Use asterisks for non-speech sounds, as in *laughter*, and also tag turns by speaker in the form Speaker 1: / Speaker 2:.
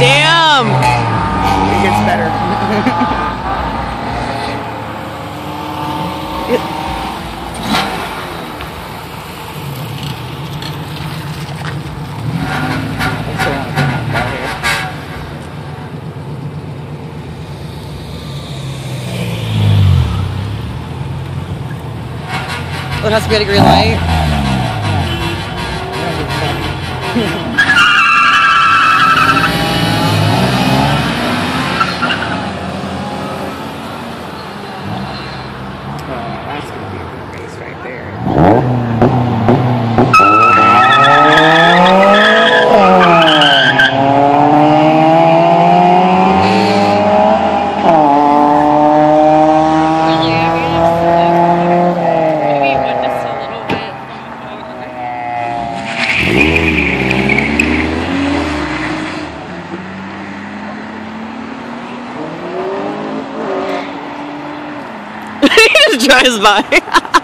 Speaker 1: Damn! It gets better. *laughs* it has to be at a green light. *laughs*
Speaker 2: Oh,
Speaker 1: drives by. *laughs*